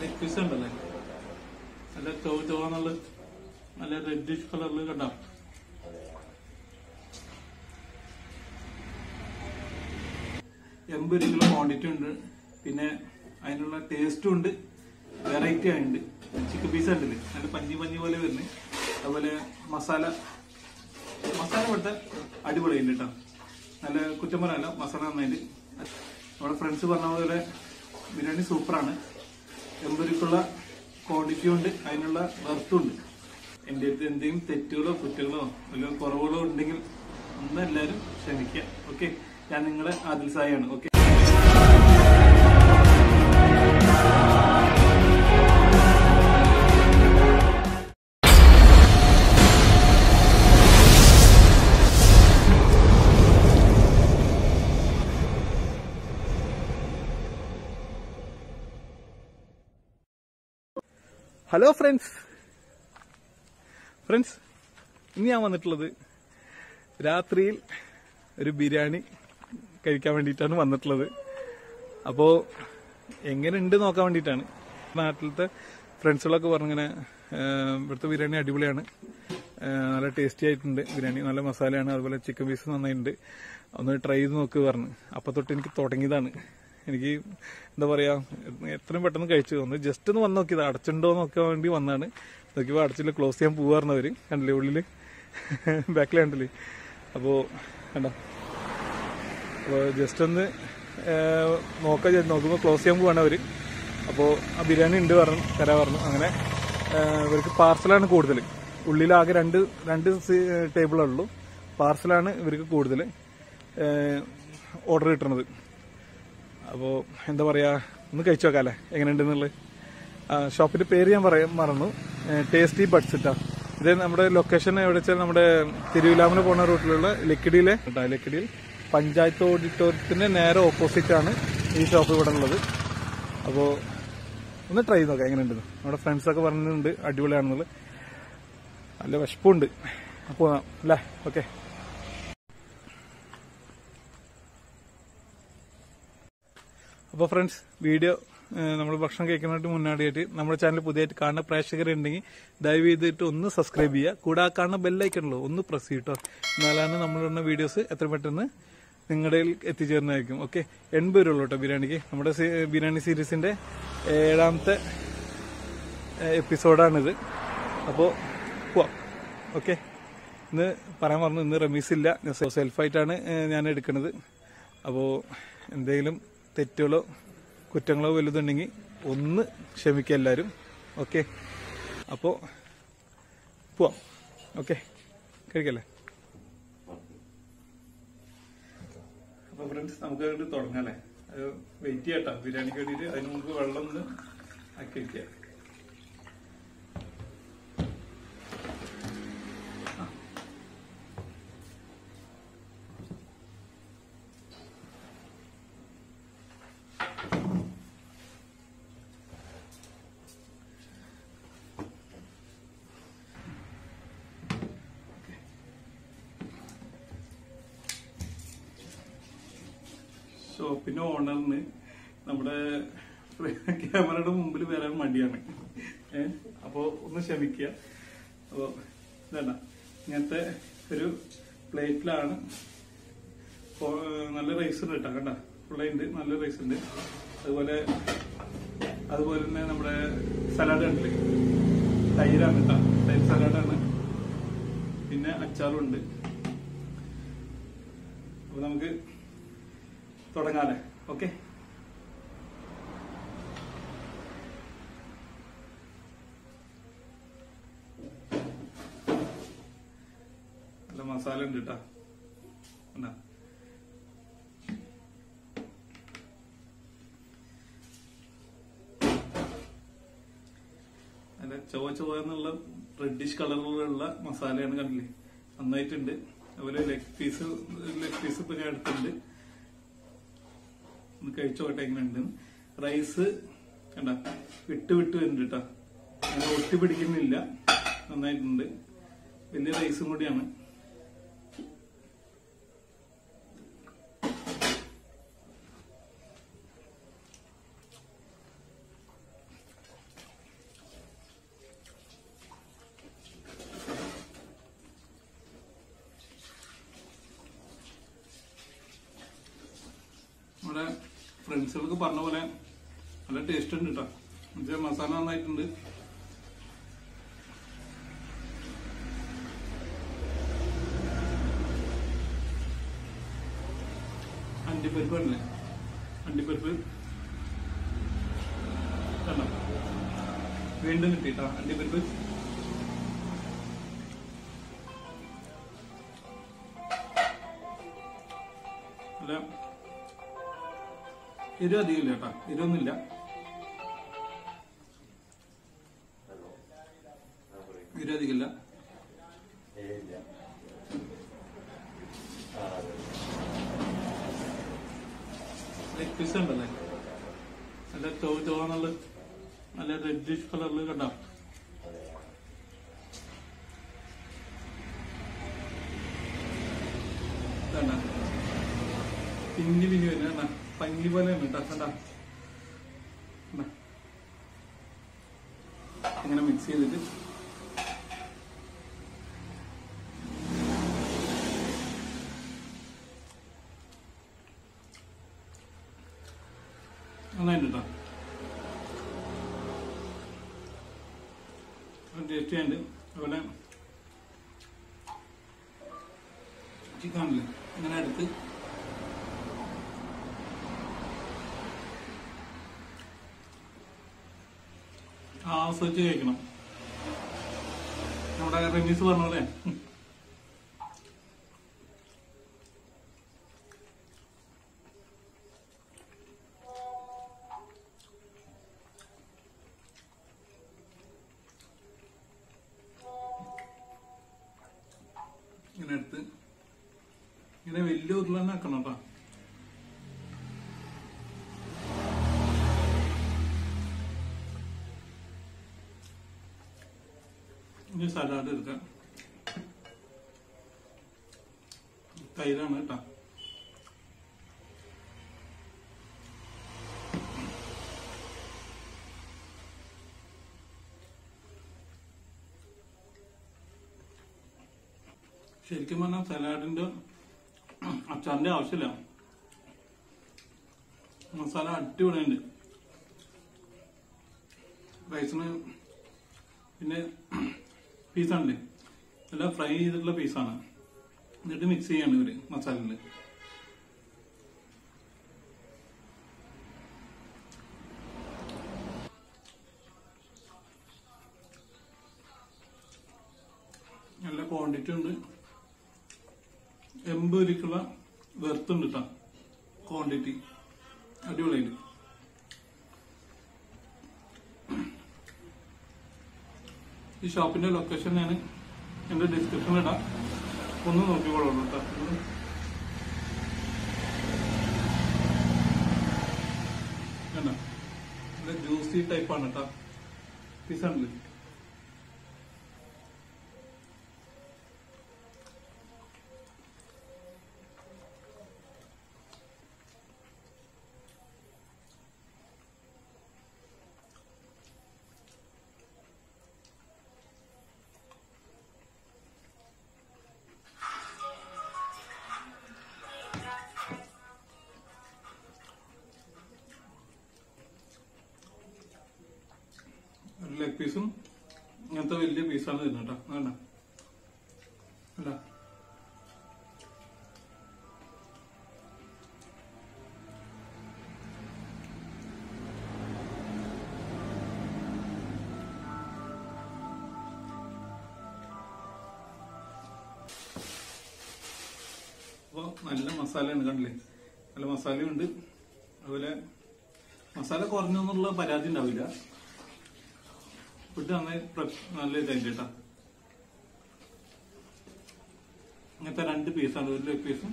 ഉണ്ടല്ലേ നല്ല ചോ ചോന്നുള്ള നല്ല റെഡിഷ് കളറിൽ കണ്ടോ. എൺപത് കിലോ ക്വാണ്ടിറ്റി ഉണ്ട്. പിന്നെ അതിനുള്ള ടേസ്റ്റും ഉണ്ട്. വെറൈറ്റി ഉണ്ട് ചിക്കൻ പീസ് ഉണ്ടല്ലേ? നല്ല പഞ്ഞി പഞ്ഞി പോലെ വരുന്നത് അതുപോലെ മസാല. മസാല ഇവിടുത്തെ അടിപൊളിയുണ്ട് കേട്ടോ നല്ല കുറ്റം പറയാനല്ല മസാല നന്നായിട്ട്. നമ്മുടെ ഫ്രണ്ട്സ് പറഞ്ഞ പോലെ ബിരിയാണി സൂപ്പറാണ് എൺപതിക്കുള്ള ക്വാണ്ടിറ്റി ഉണ്ട് അതിനുള്ള വെർത്തും ഉണ്ട്. എന്റെ അടുത്ത് എന്തെങ്കിലും തെറ്റുകളോ കുറ്റങ്ങളോ വല്ല കുറവുകളോ ഉണ്ടെങ്കിൽ ഒന്ന് എല്ലാവരും ക്ഷമിക്കുക. ഓക്കെ ഞാൻ നിങ്ങളെ ആദിൽ സായാണ് ഓക്കെ ഹലോ ഫ്രണ്ട്സ് ഫ്രണ്ട്സ് ഇന്ന് ഞാൻ വന്നിട്ടുള്ളത് രാത്രിയിൽ ഒരു ബിരിയാണി കഴിക്കാൻ വേണ്ടിയിട്ടാണ് വന്നിട്ടുള്ളത്. അപ്പോൾ എങ്ങനെയുണ്ട് നോക്കാൻ വേണ്ടിയിട്ടാണ്. നാട്ടിലത്തെ ഫ്രണ്ട്സുകളൊക്കെ പറഞ്ഞിങ്ങനെ "ഏഹ്, ഇവിടുത്തെ ബിരിയാണി അടിപൊളിയാണ്. നല്ല ടേസ്റ്റി ആയിട്ടുണ്ട് ബിരിയാണി. നല്ല മസാലയാണ്. അതുപോലെ ചിക്കൻ പീസ് നന്നായിട്ടുണ്ട്. ഒന്ന് ട്രൈ ചെയ്ത് നോക്ക് പറഞ്ഞു. അപ്പോൾ തൊട്ട് എനിക്ക് തുടങ്ങിയതാണ്. എനിക്ക് എന്താ പറയാ എത്രയും പെട്ടെന്ന് കഴിച്ചു. തോന്നുന്നു ജസ്റ്റ് ഒന്ന് വന്ന് നോക്കിയത്. അടച്ചിട്ടുണ്ടോ നോക്കാൻ വേണ്ടി വന്നാണ്. നോക്കിയപ്പോൾ അടച്ചില്ല ക്ലോസ് ചെയ്യാൻ പോവാറുന്നവര് കണ്ടില്ലേ ഉള്ളിൽ? ബാക്കിൽ കണ്ടില്ലേ? അപ്പോ കണ്ടോ? അപ്പോൾ ജസ്റ്റ് ഒന്ന് നോക്ക നോക്കാൻ നോക്കുമ്പോൾ ക്ലോസ് ചെയ്യാൻ പോവാണ് അവർ. അപ്പോൾ ആ ബിരിയാണി ഉണ്ട് പറഞ്ഞു തരാ പറഞ്ഞു. അങ്ങനെ ഇവർക്ക് പാർസലാണ് കൂടുതൽ ഉള്ളിലാകെ രണ്ട് രണ്ട് ടേബിളുള്ളൂ പാർസലാണ് ഇവർക്ക് കൂടുതൽ ഓർഡർ കിട്ടുന്നത് അപ്പോൾ എന്താ പറയുക ഒന്ന് കഴിച്ചു നോക്കാല്ലേ? എങ്ങനെയുണ്ടെന്നുള്ളത്? ഷോപ്പിന്റെ പേര് ഞാൻ പറയാൻ മറന്നു. ടേസ്റ്റി ബഡ്സിറ്റാ ഇത് നമ്മുടെ ലൊക്കേഷൻ എവിടെ വെച്ചാൽ നമ്മുടെ തിരുവിലാമല പോണ റൂട്ടിലുള്ള ലക്കിടിയിലെ ലക്കിടിയിൽ പഞ്ചായത്ത് ഓഡിറ്റോറിയത്തിന്റെ നേരെ ഓപ്പോസിറ്റാണ് ഈ ഷോപ്പ് ഇവിടെ ഉള്ളത്. അപ്പോൾ ഒന്ന് ട്രൈ ചെയ്ത് നോക്കാം എങ്ങനെയുണ്ടെന്ന്. നമ്മുടെ ഫ്രണ്ട്സൊക്കെ പറഞ്ഞിട്ടുണ്ട് അടിപൊളിയാണെന്നുള്ളത്. നല്ല വിശപ്പുണ്ട്. അപ്പോൾ അല്ലേ? ഓക്കെ അപ്പോൾ ഫ്രണ്ട്സ് വീഡിയോ നമ്മൾ ഭക്ഷണം കഴിക്കുന്നതിന് മുന്നാടിയായിട്ട് നമ്മുടെ ചാനൽ പുതിയതായിട്ട് കാണുന്ന പ്രേക്ഷകരുണ്ടെങ്കിൽ ദയവ് ചെയ്തിട്ട് ഒന്ന് സബ്സ്ക്രൈബ് ചെയ്യുക. കൂടെ ആ കാണുന്ന ബെല്ലൈക്കണല്ലോ ഒന്ന് പ്രസ് ചെയ്യട്ടോ എന്നാലാണ് നമ്മളിടുന്ന വീഡിയോസ് എത്ര പെട്ടെന്ന് നിങ്ങളുടെ എത്തിച്ചേർന്നായിരിക്കും ഓക്കെ എൺപത് രൂപ കേട്ടോ ബിരിയാണിക്ക്. നമ്മുടെ ബിരിയാണി സീരീസിന്റെ ഏഴാമത്തെ എപ്പിസോഡാണിത്. അപ്പോൾ പോവാം. ഓക്കെ ഇന്ന് പറയാൻ പറഞ്ഞു ഇന്ന് റമീസ് ഇല്ല. സെൽഫായിട്ടാണ് ഞാൻ എടുക്കുന്നത് അപ്പോൾ എന്തെങ്കിലും തെറ്റുകളോ കുറ്റങ്ങളോ വലുതുണ്ടെങ്കിൽ ഒന്ന് ക്ഷമിക്കുക എല്ലാവരും. ഓക്കെ അപ്പോൾ പോവാം. ഓക്കെ കഴിക്കല്ലേ? അപ്പോൾ ഫ്രണ്ട്സ് നമുക്ക് അങ്ങോട്ട് തുടങ്ങാല്ലേ വെയിറ്റ് ചെയ്യട്ടോ ബിരിയാണി വേണ്ടിയിട്ട് അതിന് മുമ്പ് വെള്ളം ഒന്ന് ആക്കി വെക്കുക. ഷോപ്പിന്റെ ഓണറിന് നമ്മുടെ ക്യാമറയുടെ മുമ്പിൽ വരാൻ മടിയാണ്. ഏഹ് അപ്പോ ഒന്ന് ക്ഷമിക്കുക. അപ്പോ ഇതല്ല ഇങ്ങനത്തെ ഒരു പ്ലേറ്റിലാണ്. നല്ല റൈസ് ഉണ്ട് കേട്ടോ കണ്ട? ഫുള്ളുണ്ട് നല്ല റൈസ് ഉണ്ട്. അതുപോലെ അതുപോലെ തന്നെ നമ്മുടെ സലാഡ് ഉണ്ട് തൈരാണ് കേട്ടോ തൈര് സലാഡാണ് പിന്നെ അച്ചാറും ഉണ്ട്. അപ്പൊ നമുക്ക് തുടങ്ങാല്ലേ ഓക്കെ നല്ല മസാല ഉണ്ട് കേട്ടാ കണ്ടാ? നല്ല ചുവ ചുവ എന്നുള്ള റെഡിഷ് കളറിലുള്ള മസാലയാണ് കണ്ടില്ലേ? നന്നായിട്ടുണ്ട്. അതുപോലെ ലെഗ് പീസ് ലെഗ് പീസ് ഇപ്പൊ ഞാൻ എടുത്തിട്ടുണ്ട്. ഒന്ന് കഴിച്ചോട്ടെ എങ്ങനെയുണ്ട്? റൈസ് കണ്ട? വിട്ട് വിട്ട് വരുന്നുണ്ട് കേട്ടോ. അങ്ങനെ ഒട്ടി പിടിക്കുന്നില്ല. നന്നായിട്ടുണ്ട്. വലിയ റൈസും കൂടിയാണ്. നമ്മുടെ ഫ്രണ്ട്സുകൾക്ക് പറഞ്ഞ പോലെ നല്ല ടേസ്റ്റ് ഉണ്ട് കേട്ടോ എന്നുവെച്ചാൽ മസാല നന്നായിട്ടുണ്ട്. അണ്ടിപ്പരിപ്പ് അല്ലേ അണ്ടിപ്പരിപ്പ്. വീണ്ടും കിട്ടിട്ടോ അണ്ടിപ്പരിപ്പ്. അല്ല എരിവ് അധികം ഇല്ല കേട്ടോ. എരിവൊന്നുമില്ല എരിവ് അധികം ലെഗ് പീസ് ഉണ്ടല്ലേ? നല്ല ചുവ ചുവന്നുള്ള നല്ല റെഡിഷ് കളറിൽ കണ്ടോ? പിന്നി പിന്നി വരുന്ന പഞ്ഞി പോലെ ഉണ്ട് കേട്ടോ കണ്ട. ഇങ്ങനെ മിക്സ് ചെയ്തിട്ട്. നന്നായിട്ടുണ്ട് കേട്ടോ ടേസ്റ്റ് ചെയ്യാണ്ട് അതുപോലെ ചിക്കൻ ഇങ്ങനെ എടുത്ത് ആസ്വദിച്ച് കഴിക്കണം നമ്മുടെ റെമീസ് പറഞ്ഞ പോലെ ഇങ്ങനെ എടുത്ത്. ഇങ്ങനെ വലിയ ഉരുളന്നെ ആക്കണം കേട്ടോ. സലാഡ് എടുക്കാം. തൈരാണ് കേട്ടോ. ശരിക്കും പറഞ്ഞാൽ സലാഡിന്റെ അച്ചാറിന്റെ ആവശ്യമില്ല. മസാല അടിപൊളിയുണ്ട്. റൈസിന് പിന്നെ പീസാണല്ലേ? എല്ലാം ഫ്രൈ ചെയ്തിട്ടുള്ള പീസാണ്. എന്നിട്ട് മിക്സ് ചെയ്യാണ് ഇവർ മസാലയിൽ നല്ല ക്വാണ്ടിറ്റി ഉണ്ട്. എൺപത് രൂപയ്ക്കുള്ള വെർത്തുണ്ട് കേട്ടോ ക്വാണ്ടിറ്റി അടിപൊളിയായിട്ട്. ഈ ഷോപ്പിന്റെ ലൊക്കേഷൻ ഞാൻ എന്റെ ഡിസ്ക്രിപ്ഷനിൽ ഇടാം. ഒന്ന് നോക്കിക്കോളൂ കേട്ടോ. ജ്യൂസി ടൈപ്പാണ് കേട്ടോ. പീസാണല്ലേ പീസും ഇങ്ങനത്തെ വലിയ പീസാണ് തരുന്നത് കേട്ടോ. വേണ്ട അല്ല. നല്ല മസാലയാണ് കണ്ടില്ലേ? നല്ല മസാലയുണ്ട്. അതുപോലെ മസാല കുറഞ്ഞെന്നുള്ള പരാതി ഉണ്ടാവില്ല. ഫുഡ് നന്നായി നല്ല ഇതായിട്ട് കേട്ടോ. ഇങ്ങനത്തെ രണ്ട് പീസാണ് ഒരു പീസും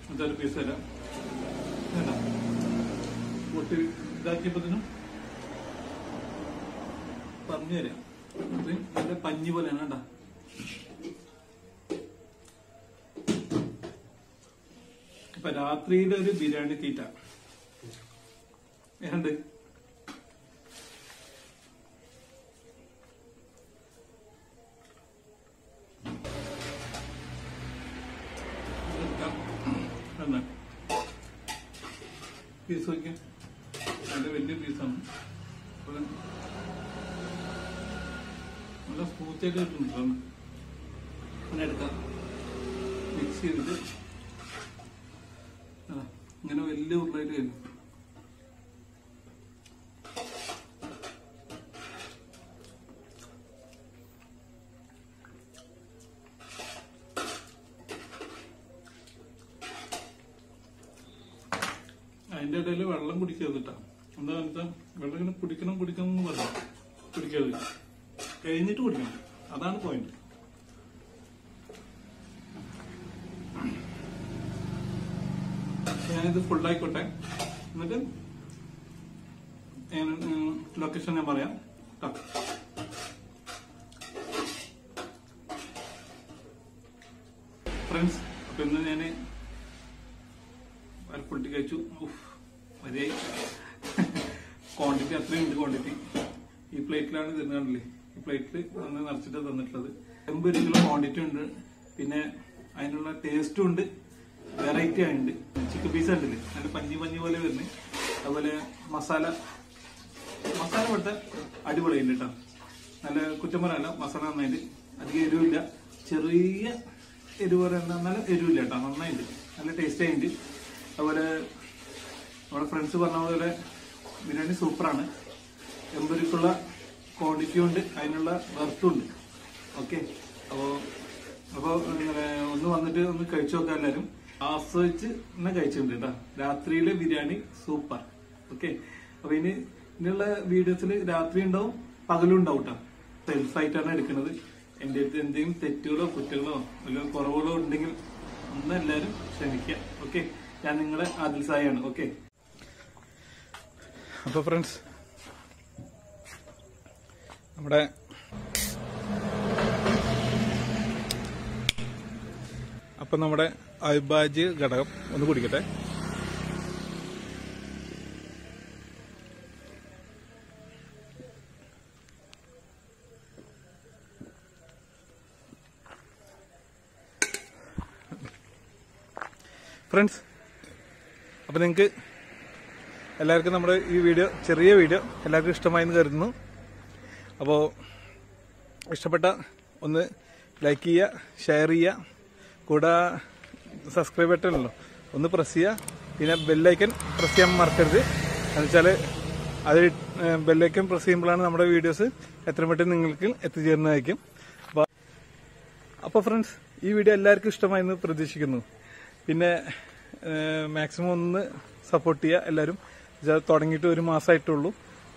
ഇങ്ങനത്തെ ഒരു പീസ് തരാം. കേട്ടോ പൊട്ടി ഇതാക്കിയപ്പോഴത്തേനും പറഞ്ഞു തരാം. നല്ല പഞ്ഞി പോലെയാണ് കേട്ടോ. ഇപ്പൊ രാത്രിയിലെ ഒരു ബിരിയാണി തീറ്റ. ഏണ്ട് പീസ് വയ്ക്കാം നല്ല വലിയ പീസാണ് നല്ല സ്മൂത്തായിട്ട് കിട്ടുന്നുണ്ട് അങ്ങനെ എടുക്കാം. മിക്സ് ചെയ്തിട്ട്. ഇങ്ങനെ വലിയ ഉരുളായിട്ട് വരും. കുടിക്കരുത് എന്താ വെച്ചാൽ വെള്ളം ഇങ്ങനെ കുടിക്കണം കുടിക്കണം എന്ന് പറഞ്ഞു കുടിക്കരുത് കഴിഞ്ഞിട്ട് കുടിക്കണം അതാണ് പോയിന്റ് ഞാനിത് ഫുള്ളായിക്കോട്ടെ എന്നിട്ട് ലൊക്കേഷൻ ഞാൻ പറയാം. ഫ്രണ്ട്സ് അപ്പൊ ഇന്ന് ഞാൻ അരപ്പുട്ടി കഴിച്ചു മതിയായി? ക്വാണ്ടിറ്റി അത്രയും ഉണ്ട് ക്വാണ്ടിറ്റി ഈ പ്ലേറ്റിലാണ് തരുന്നില്ലേ ഈ പ്ലേറ്റിൽ ഒന്ന് നിറച്ചിട്ട് തന്നിട്ടുള്ളത്. എൺപത് കിലോ ക്വാണ്ടിറ്റി ഉണ്ട്. പിന്നെ അതിനുള്ള ടേസ്റ്റും ഉണ്ട്. വെറൈറ്റി ആയിട്ടുണ്ട് ചിക്കൻ പീസ് ഉണ്ടല്ലേ നല്ല പഞ്ഞി പഞ്ഞി പോലെ വരുന്നത് അതുപോലെ മസാല. മസാല ഇവിടുത്തെ അടിപൊളിയുണ്ട് കേട്ടോ. നല്ല കുറ്റമറല്ല മസാല നന്നായിട്ട്. അധികം എരിവില്ല. ചെറിയ എരിവ് പറയുന്ന നല്ല എരിവില്ല കേട്ടോ. നന്നായിട്ട്. നല്ല ടേസ്റ്റ് ആയിട്ട് അതുപോലെ നമ്മുടെ ഫ്രണ്ട്സ് പറഞ്ഞ പോലെ ബിരിയാണി സൂപ്പറാണ് എമ്പരിക്കുള്ള ക്വാണ്ടിറ്റി ഉണ്ട് അതിനുള്ള വെർത്തും ഉണ്ട്. ഓക്കെ അപ്പോൾ അപ്പോൾ ഒന്ന് വന്നിട്ട് ഒന്ന് കഴിച്ചു നോക്കാം എല്ലാവരും ആസ്വദിച്ച് തന്നെ കഴിച്ചിട്ടുണ്ട് കേട്ടോ രാത്രിയിലെ ബിരിയാണി സൂപ്പർ ഓക്കെ അപ്പോൾ ഇനി ഇനിയുള്ള വീഡിയോസിൽ രാത്രി ഉണ്ടാവും പകലും ഉണ്ടാവും കേട്ടോ സെൽഫായിട്ടാണ് എടുക്കുന്നത്. എന്റെ അടുത്ത് എന്തെങ്കിലും തെറ്റുകളോ കുറ്റങ്ങളോ വല്ല കുറവുകളോ ഉണ്ടെങ്കിൽ ഒന്ന് എല്ലാവരും ക്ഷമിക്കുക ഓക്കെ ഞാൻ നിങ്ങളെ ആദിൽ സായാണ്. ഓക്കെ അപ്പൊ ഫ്രണ്ട്സ് നമ്മുടെ അപ്പൊ നമ്മുടെ അവിഭാജ്യ ഘടകം ഒന്ന് കുടിക്കട്ടെ. ഫ്രണ്ട്സ് അപ്പൊ നിങ്ങൾക്ക് എല്ലാവർക്കും നമ്മുടെ ഈ വീഡിയോ ചെറിയ വീഡിയോ എല്ലാവർക്കും ഇഷ്ടമായെന്ന് കരുതുന്നു. അപ്പോൾ ഇഷ്ടപ്പെട്ട ഒന്ന് ലൈക്ക് ചെയ്യുക ഷെയർ ചെയ്യുക. കൂടെ സബ്സ്ക്രൈബ് ബട്ടണല്ലോ. ഒന്ന് പ്രസ് ചെയ്യുക. പിന്നെ ബെല്ലൈക്കൻ പ്രസ് ചെയ്യാൻ മറക്കരുത്. എന്നുവെച്ചാൽ അത് ബെല്ലൈക്കൻ പ്രസ് ചെയ്യുമ്പോഴാണ് നമ്മുടെ വീഡിയോസ് എത്ര പെട്ടെന്ന് നിങ്ങൾക്ക് എത്തിച്ചേരുന്നതായിരിക്കും. അപ്പോൾ ഫ്രണ്ട്സ് ഈ വീഡിയോ എല്ലാവർക്കും ഇഷ്ടമായെന്ന് പ്രതീക്ഷിക്കുന്നു. പിന്നെ മാക്സിമം ഒന്ന് സപ്പോർട്ട് ചെയ്യുക എല്ലാവരും. ഇത് തുടങ്ങിയിട്ട് ഒരു മാസമായിട്ടുള്ളൂ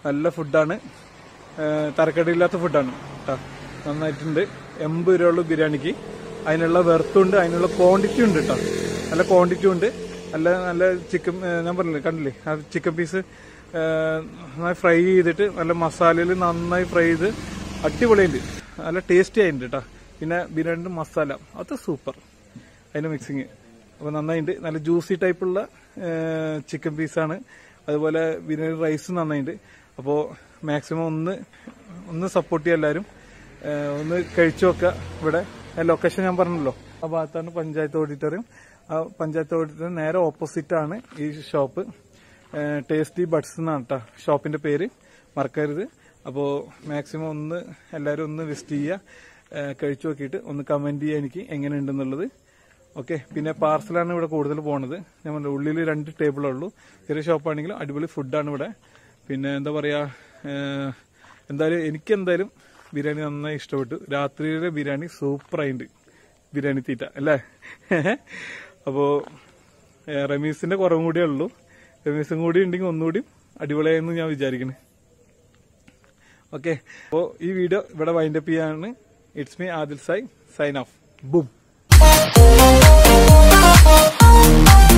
നല്ല ഫുഡാണ്. തരക്കടിയില്ലാത്ത ഫുഡാണ് കേട്ടോ നന്നായിട്ടുണ്ട്. എൺപത് രൂപയുള്ള ബിരിയാണിക്ക്. അതിനുള്ള വെർത്തുണ്ട് അതിനുള്ള ക്വാണ്ടിറ്റി ഉണ്ട് കേട്ടോ നല്ല ക്വാണ്ടിറ്റി ഉണ്ട്. നല്ല നല്ല ചിക്കൻ ഞാൻ പറഞ്ഞില്ലേ കണ്ടില്ലേ? ആ ചിക്കൻ പീസ് നന്നായി ഫ്രൈ ചെയ്തിട്ട് നല്ല മസാലയിൽ നന്നായി ഫ്രൈ ചെയ്ത് അടിപൊളിയുണ്ട് നല്ല ടേസ്റ്റി ആയിട്ടുണ്ട് കേട്ടോ പിന്നെ ബിരിയാണിന്റെ മസാല. അത് സൂപ്പർ അതിന്റെ മിക്സിങ് അപ്പോൾ നന്നായിട്ടുണ്ട് നല്ല ജ്യൂസി ടൈപ്പുള്ള ചിക്കൻ പീസാണ് അതുപോലെ ബിരിയാണി റൈസ് നന്നായിട്ടുണ്ട് അപ്പോൾ മാക്സിമം ഒന്ന് ഒന്ന് സപ്പോർട്ട് ചെയ്യുക എല്ലാവരും ഒന്ന് കഴിച്ചു വെക്കുക ഇവിടെ. ലൊക്കേഷൻ ഞാൻ പറഞ്ഞല്ലോ. ആ ഭാഗത്താണ് പഞ്ചായത്ത് ഓഡിറ്റോറിയം ആ പഞ്ചായത്ത് ഓഡിറ്റോറിയം നേരെ ഓപ്പോസിറ്റ് ആണ് ഈ ഷോപ്പ് ടേസ്റ്റി ബഡ്സ് എന്നാണ് കേട്ടോ ഷോപ്പിന്റെ പേര്. മറക്കരുത്. അപ്പോൾ മാക്സിമം ഒന്ന് എല്ലാവരും ഒന്ന് വിസിറ്റ് ചെയ്യുക കഴിച്ചു നോക്കിയിട്ട് ഒന്ന് കമന്റ് ചെയ്യുക എനിക്ക് എങ്ങനെയുണ്ടെന്നുള്ളത്. ഓക്കെ പിന്നെ പാർസലാണ് ഇവിടെ കൂടുതൽ പോണത്. ഞാൻ പറഞ്ഞു ഉള്ളിൽ രണ്ട് ടേബിളേ ഉള്ളൂ. ചെറിയ ഷോപ്പാണെങ്കിലും അടിപൊളി ഫുഡാണ് ഇവിടെ. പിന്നെ എന്താ പറയാ ഏഹ് എന്തായാലും എനിക്ക് എന്തായാലും ബിരിയാണി നന്നായി ഇഷ്ടപ്പെട്ടു. രാത്രിയിലെ ബിരിയാണി സൂപ്പറായിട്ടുണ്ട് ബിരിയാണി തീറ്റ അല്ലേ? അപ്പോ ഏഹ് റമീസിന്റെ കുറവും കൂടിയേ ഉള്ളൂ. റമീസും കൂടി ഉണ്ടെങ്കിൽ ഒന്നുകൂടി അടിപൊളിയായെന്ന് ഞാൻ വിചാരിക്കുന്നു ഓക്കെ അപ്പോൾ ഈ വീഡിയോ ഇവിടെ വൈൻഡപ്പ് ചെയ്യാണ്. It's me Adil Sai. Sign off boom oh, oh, oh.